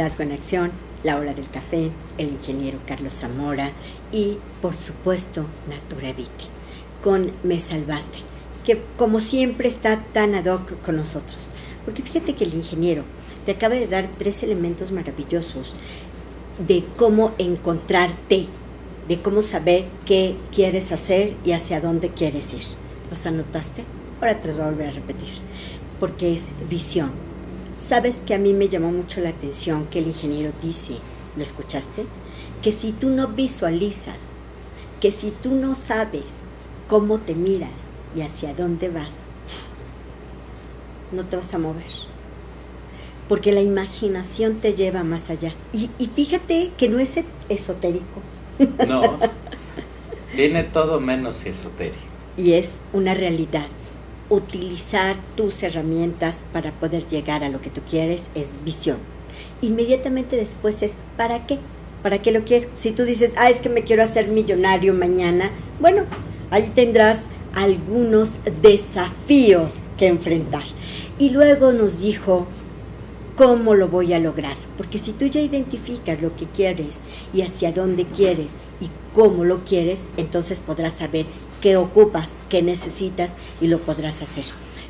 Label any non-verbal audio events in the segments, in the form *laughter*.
Liderazgo en Acción, La Hora del Café, el ingeniero Carlos Zamora y, por supuesto, Natura Vite, con Me Salvaste, que como siempre está tan ad hoc con nosotros. Porque fíjate que el ingeniero te acaba de dar tres elementos maravillosos de cómo encontrarte, de cómo saber qué quieres hacer y hacia dónde quieres ir. ¿Los anotaste? Ahora te los voy a volver a repetir, porque es visión. ¿Sabes que a mí me llamó mucho la atención que el ingeniero dice, ¿lo escuchaste? Que si tú no visualizas, que si tú no sabes cómo te miras y hacia dónde vas, no te vas a mover porque la imaginación te lleva más allá. Y, y fíjate que no es esotérico. No, *laughs* tiene todo menos esotérico. Y es una realidad. Utilizar tus herramientas para poder llegar a lo que tú quieres es visión. Inmediatamente después es ¿para qué? ¿Para qué lo quiero? Si tú dices, ah, es que me quiero hacer millonario mañana, bueno, ahí tendrás algunos desafíos que enfrentar. Y luego nos dijo ¿Cómo lo voy a lograr? Porque si tú ya identificas lo que quieres y hacia dónde quieres y cómo lo quieres, entonces podrás saber qué ocupas, qué necesitas y lo podrás hacer.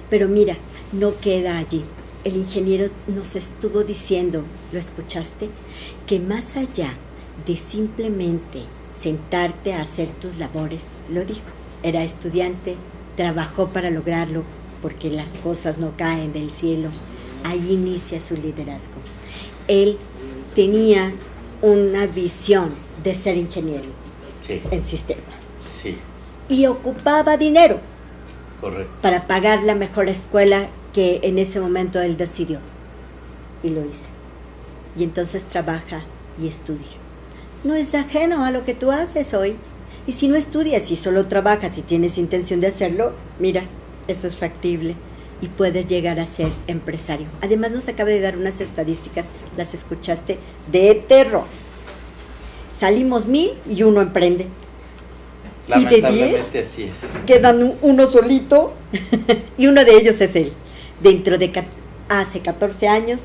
Pero mira, no queda allí. El ingeniero nos estuvo diciendo, ¿lo escuchaste? Que más allá de simplemente sentarte a hacer tus labores, lo dijo, era estudiante, trabajó para lograrlo, porque las cosas no caen del cielo, ahí inicia su liderazgo. Él tenía una visión de ser ingeniero en sistemas. Sí. Y ocupaba dinero Correcto. para pagar la mejor escuela que en ese momento él decidió. Y lo hizo. Y entonces trabaja y estudia. No es ajeno a lo que tú haces hoy. Y si no estudias y solo trabajas y tienes intención de hacerlo, mira, eso es factible y puedes llegar a ser empresario. Además nos acaba de dar unas estadísticas, las escuchaste, de terror. Salimos mil y uno emprende. Y de diez, así es. Quedan uno solito *laughs* y uno de ellos es él. Dentro de hace 14 años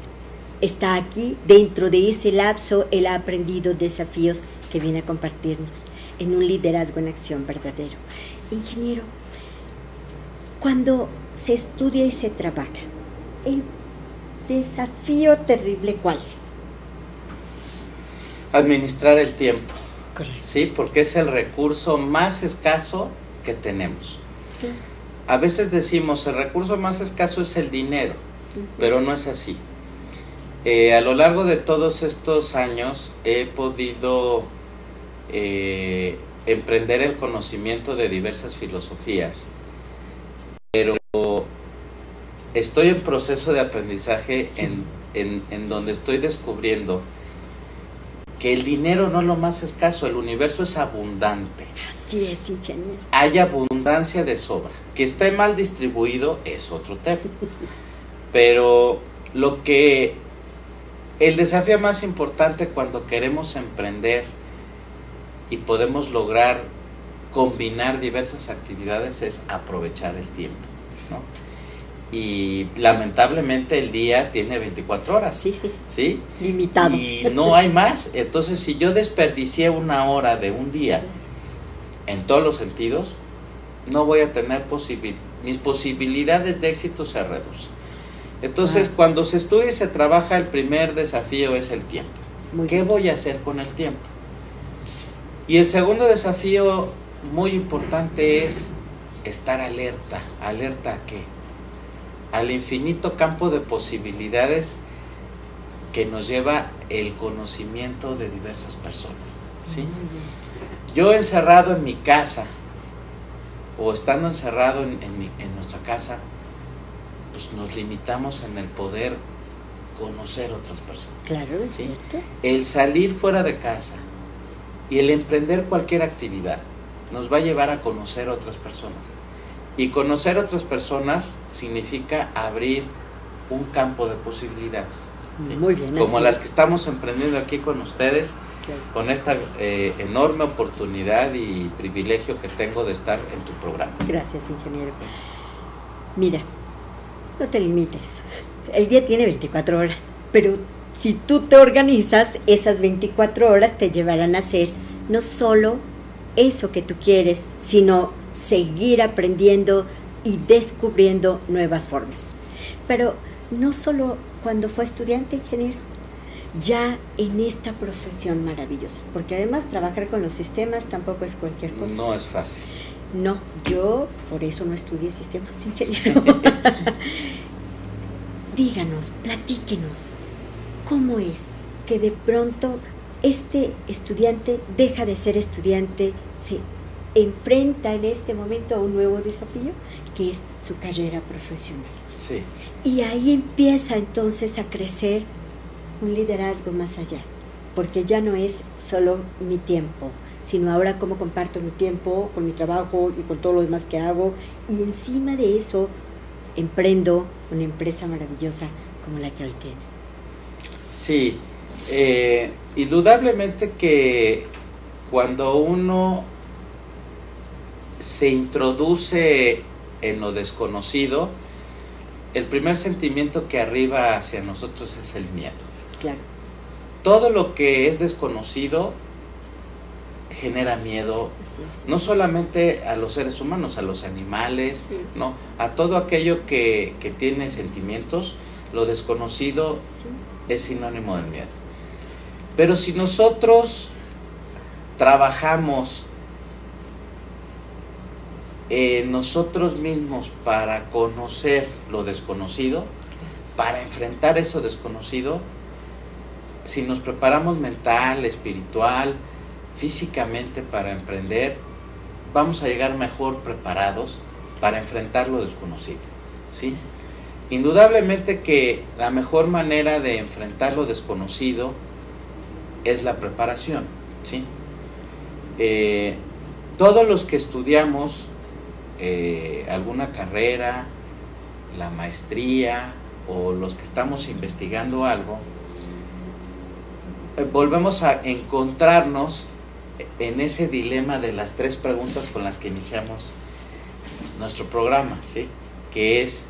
está aquí, dentro de ese lapso él ha aprendido desafíos que viene a compartirnos en un liderazgo en acción verdadero. Ingeniero, cuando se estudia y se trabaja. El desafío terrible, ¿cuál es? Administrar el tiempo. Sí, porque es el recurso más escaso que tenemos. A veces decimos, el recurso más escaso es el dinero, pero no es así. Eh, a lo largo de todos estos años he podido eh, emprender el conocimiento de diversas filosofías pero estoy en proceso de aprendizaje en, donde estoy descubriendo que el dinero no es lo más escaso, el universo es abundante. Así es, ingeniero. Hay abundancia de sobra. Que esté mal distribuido es otro tema. *laughs* Pero lo que el desafío más importante cuando queremos emprender y podemos lograr combinar diversas actividades es aprovechar el tiempo. ¿no? Y lamentablemente el día tiene 24 horas. Sí, sí. ¿Sí? Limitado. Y no hay más. Entonces, si yo desperdicié una hora de un día en todos los sentidos, no voy a tener posibilidad. Mis posibilidades de éxito se reducen. Entonces, cuando se estudia y se trabaja, el primer desafío es el tiempo. ¿Qué voy a hacer con el tiempo? Y el segundo desafío muy importante es estar alerta. ¿Alerta a qué? Al infinito campo de posibilidades que nos lleva el conocimiento de diversas personas. ¿sí? Yo encerrado en mi casa o estando encerrado en, en nuestra casa, pues nos limitamos en el poder conocer otras personas. Claro, es cierto. El salir fuera de casa y el emprender cualquier actividad nos va a llevar a conocer otras personas. Y conocer otras personas significa abrir un campo de posibilidades. Muy bien. Como las que estamos emprendiendo aquí con ustedes, con esta eh, enorme oportunidad y privilegio que tengo de estar en tu programa. Gracias, ingeniero. Mira, no te limites. El día tiene 24 horas, pero si tú te organizas, esas 24 horas te llevarán a hacer no solo eso que tú quieres, sino seguir aprendiendo y descubriendo nuevas formas. Pero no solo cuando fue estudiante ingeniero, ya en esta profesión maravillosa, porque además trabajar con los sistemas tampoco es cualquier cosa. No es fácil. No, yo por eso no estudié sistemas ingeniero. *laughs* Díganos, platíquenos, ¿cómo es que de pronto este estudiante deja de ser estudiante, se enfrenta en este momento a un nuevo desafío, que es su carrera profesional? Sí. Y ahí empieza entonces a crecer un liderazgo más allá, porque ya no es solo mi tiempo, sino ahora cómo comparto mi tiempo con mi trabajo y con todo lo demás que hago, y encima de eso emprendo una empresa maravillosa como la que hoy tiene. Sí, eh, indudablemente que cuando uno se introduce en lo desconocido, el primer sentimiento que arriba hacia nosotros es el miedo. Claro. Todo lo que es desconocido genera miedo, no solamente a los seres humanos, a los animales, Sí. no, a todo aquello que, que tiene sentimientos, lo desconocido Sí. es sinónimo de miedo. Pero si nosotros trabajamos en nosotros mismos para conocer lo desconocido, para enfrentar eso desconocido, si nos preparamos mental, espiritual, físicamente para emprender, vamos a llegar mejor preparados para enfrentar lo desconocido. ¿sí? Indudablemente que la mejor manera de enfrentar lo desconocido es la preparación. ¿sí? Eh, todos los que estudiamos eh, alguna carrera, la maestría o los que estamos investigando algo, eh, volvemos a encontrarnos en ese dilema de las tres preguntas con las que iniciamos nuestro programa, ¿sí? Que es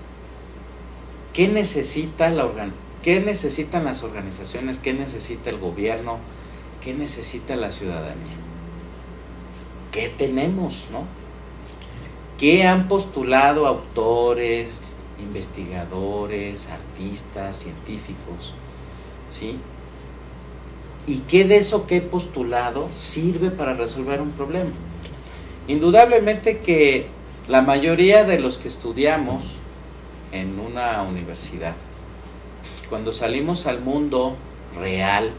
¿qué necesita la organ qué necesitan las organizaciones, qué necesita el gobierno, qué necesita la ciudadanía? ¿Qué tenemos, no? ¿Qué han postulado autores, investigadores, artistas, científicos? ¿Sí? ¿Y qué de eso que he postulado sirve para resolver un problema? Indudablemente que la mayoría de los que estudiamos en una universidad, cuando salimos al mundo real,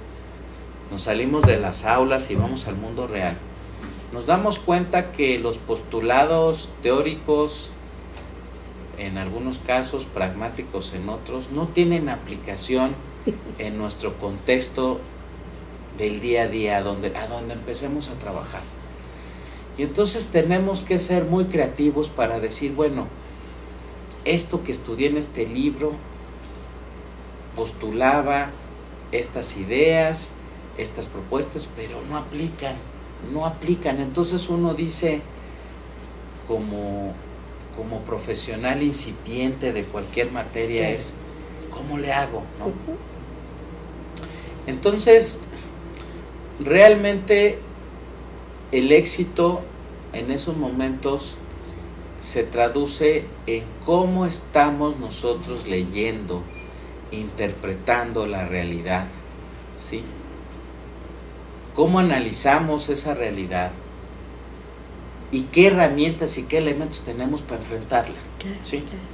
nos salimos de las aulas y vamos al mundo real, nos damos cuenta que los postulados teóricos, en algunos casos pragmáticos en otros, no tienen aplicación en nuestro contexto del día a día, donde, a donde empecemos a trabajar. Y entonces tenemos que ser muy creativos para decir, bueno, esto que estudié en este libro postulaba estas ideas, estas propuestas, pero no aplican, no aplican. Entonces uno dice, como, como profesional incipiente de cualquier materia, es, ¿cómo le hago? ¿no? Entonces, realmente el éxito en esos momentos se traduce en cómo estamos nosotros leyendo, interpretando la realidad, ¿sí? Cómo analizamos esa realidad y qué herramientas y qué elementos tenemos para enfrentarla. Claro, Sí. claro.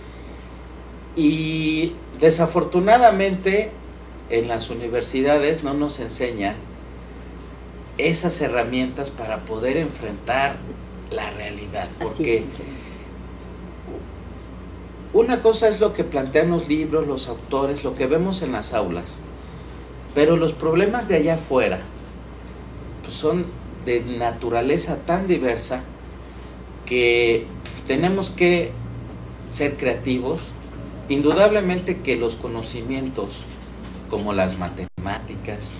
Y desafortunadamente en las universidades no nos enseñan esas herramientas para poder enfrentar la realidad. Porque es. una cosa es lo que plantean los libros, los autores, lo que vemos en las aulas, pero los problemas de allá afuera pues son de naturaleza tan diversa que tenemos que ser creativos. Indudablemente que los conocimientos como las matemáticas,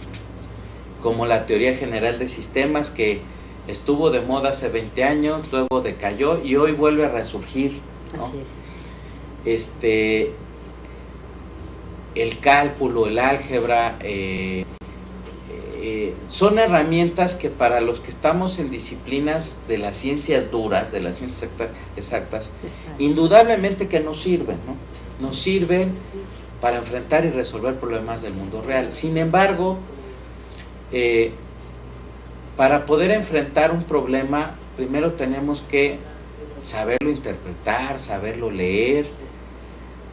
como la teoría general de sistemas que estuvo de moda hace 20 años, luego decayó y hoy vuelve a resurgir. ¿no? Así es. Este el cálculo, el álgebra, eh, eh, son herramientas que para los que estamos en disciplinas de las ciencias duras, de las ciencias exactas, indudablemente que nos sirven, ¿no? Nos sirven para enfrentar y resolver problemas del mundo real. Sin embargo, eh, para poder enfrentar un problema, primero tenemos que saberlo interpretar, saberlo leer,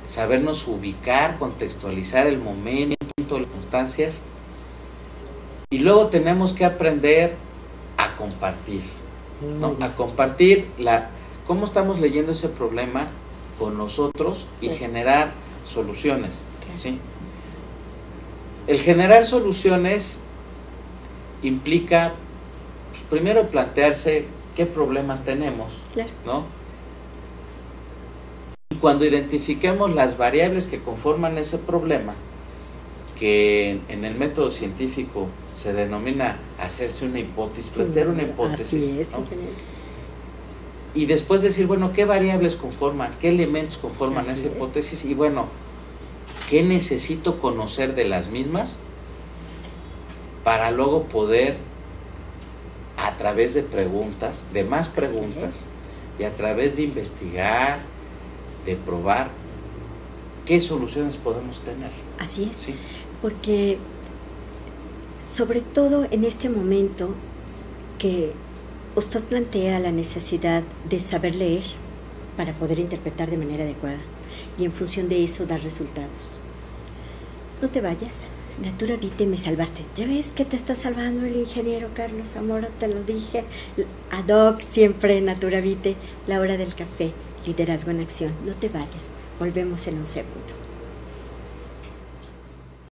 sabernos ubicar, contextualizar el momento, las circunstancias, y luego tenemos que aprender a compartir, ¿no? A compartir la, cómo estamos leyendo ese problema con nosotros y generar soluciones, ¿sí? El generar soluciones implica, pues, primero plantearse qué problemas tenemos, ¿no? Y cuando identifiquemos las variables que conforman ese problema, que en el método científico se denomina hacerse una hipótesis, plantear una hipótesis. Y después decir, bueno, ¿qué variables conforman? ¿Qué elementos conforman esa hipótesis? Y bueno, ¿qué necesito conocer de las mismas para luego poder, a través de preguntas, de más preguntas, y a través de investigar, de probar, qué soluciones podemos tener? Así es. ¿Sí? Porque sobre todo en este momento que usted plantea la necesidad de saber leer para poder interpretar de manera adecuada y en función de eso dar resultados. No te vayas. Natura Vite me salvaste. Ya ves que te está salvando el ingeniero Carlos Zamora, te lo dije. Ad hoc, siempre Natura Vite, la hora del café, liderazgo en acción. No te vayas. Volvemos en un segundo.